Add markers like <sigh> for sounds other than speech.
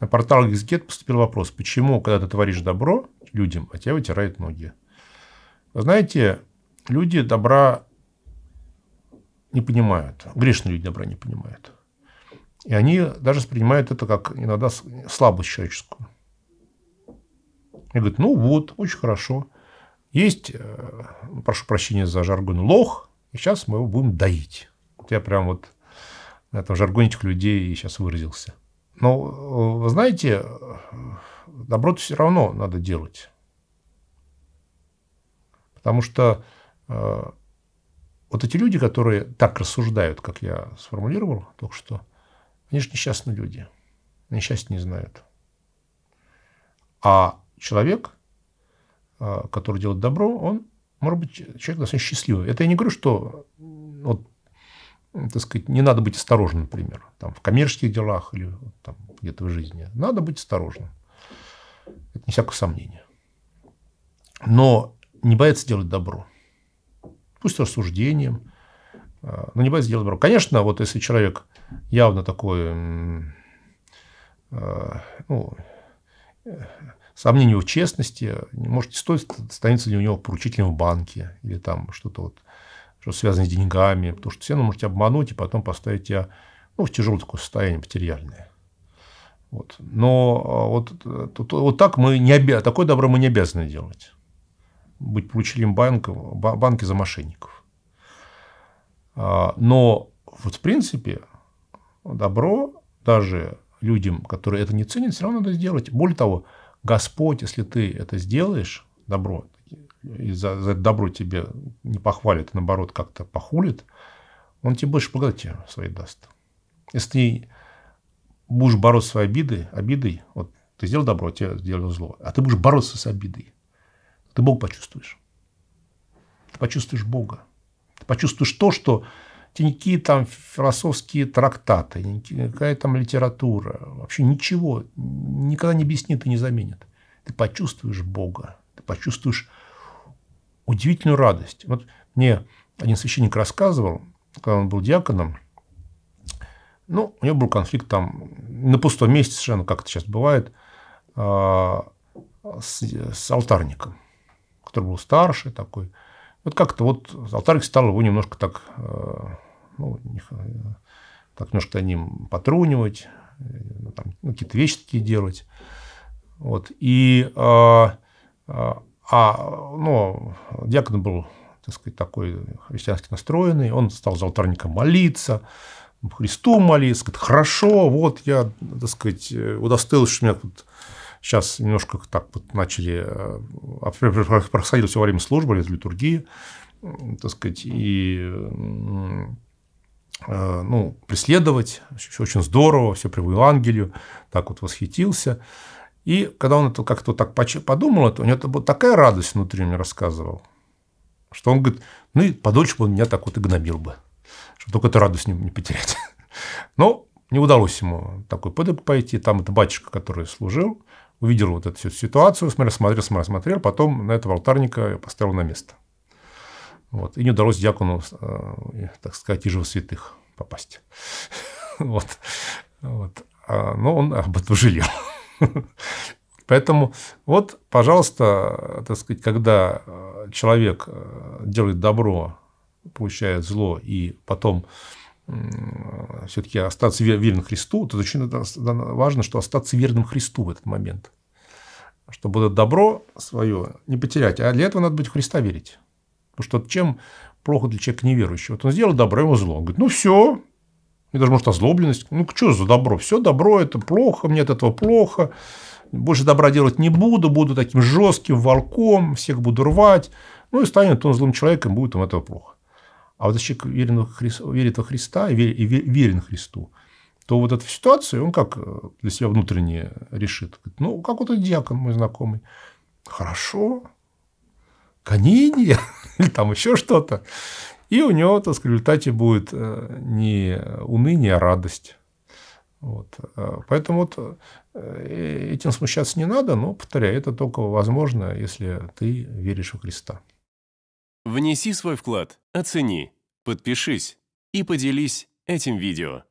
На портал Гизгет поступил вопрос, почему, когда ты творишь добро людям, а тебя вытирают ноги. Знаете, люди добра не понимают. Грешные люди добра не понимают. И они даже воспринимают это как иногда слабость человеческую. И говорят, ну вот, очень хорошо. Есть, э, прошу прощения за жаргон, лох, и сейчас мы его будем доить. Вот я прям вот на этом жаргоне этих людей сейчас выразился. Но, э, вы знаете, добро все равно надо делать. Потому что э, вот эти люди, которые так рассуждают, как я сформулировал только что, они же несчастные люди. Они счастья не знают. А человек, э, который делает добро, он может быть человек достаточно счастливый. Это я не говорю, что вот, так сказать, не надо быть осторожным, например, там, в коммерческих делах или там, где-то в жизни. Надо быть осторожным. Это не всякое сомнение. Но не бояться делать добро. Пусть рассуждением, а, но не бояться делать добро. Конечно, вот если человек явно такой, а, ну, сомнение в честности, может, стоит становиться ли у него поручителем в банке или там что-то вот, что связано с деньгами, потому что все равно можете обмануть и потом поставить тебя ну, в тяжелое такое состояние материальное. Вот. Но а, вот, вот, вот так мы не обя... такое добро мы не обязаны делать. Быть поручителем банка, банки за мошенников. А, но вот в принципе добро даже людям, которые это не ценят, все равно надо сделать. Более того, Господь, если ты это сделаешь, добро, и за, за это добро тебе не похвалит, а наоборот как-то похулит, он тебе больше благодати своей даст. Если ты будешь бороться своей обидой, обидой, вот ты сделал добро, тебе сделал зло, а ты будешь бороться с обидой, ты Бог почувствуешь. Ты почувствуешь Бога. Ты почувствуешь то, что тебе никакие там философские трактаты, никакая там литература, вообще ничего никогда не объяснит и не заменит. Ты почувствуешь Бога, ты почувствуешь удивительную радость. Вот мне один священник рассказывал, когда он был диаконом, ну, у него был конфликт там на пустом месте совершенно, как это сейчас бывает, а, с, с алтарником, который был старше такой. Вот как-то вот алтарник стал его немножко так, а, ну, так немножко ним потрунивать, ну, там, ну, какие-то вещи такие делать. Вот. И а, а, а ну, диакон был, так сказать, такой христиански настроенный, он стал за алтарником молиться, Христу молиться, сказать, хорошо, вот я, так сказать, удостоился, что меня тут сейчас немножко так вот начали, э, происходило все время службы, литургии, так сказать, и э, ну, преследовать, очень здорово, все при Евангелию, так вот восхитился. И когда он это как-то так подумал, то у него это была такая радость внутри, мне рассказывал, что он говорит, ну и подольше бы он меня так вот и гнобил бы чтобы только эту радость не, не потерять. <laughs> Но не удалось ему такой подвиг пойти. Там это батюшка, который служил, увидел вот эту всю ситуацию, смотрел, смотрел, смотрел, смотрел, потом на этого алтарника поставил на место. Вот. И не удалось диакону, э, так сказать, и святых попасть. <laughs> Вот. Вот. А, но он об этом жалел. <laughs> <laughs> Поэтому вот, пожалуйста, так сказать, когда э, человек э, делает добро получает зло, и потом все-таки остаться верным Христу, то очень важно, что остаться верным Христу в этот момент. Чтобы это добро свое не потерять. А для этого надо быть в Христа верить. Потому что чем плохо для человека неверующего? Вот он сделал добро, ему зло. Он говорит, ну все, и даже может озлобленность. Ну что за добро? Все добро, это плохо, мне от этого плохо. Больше добра делать не буду, буду таким жестким волком, всех буду рвать. Ну и станет он злым человеком, будет ему этого плохо. А вот если человек верен Хри... верит во Христа и верен Христу, то вот эту ситуацию он как э, для себя внутренне решит. Ну, как вот этот диакон мой знакомый. Хорошо, гонение <laughs> или там еще что-то. И у него, так сказать, в результате будет э, не уныние, а радость. Вот. Э, поэтому вот этим смущаться не надо, но, повторяю, это только возможно, если ты веришь во Христа. Внеси свой вклад, оцени, подпишись и поделись этим видео.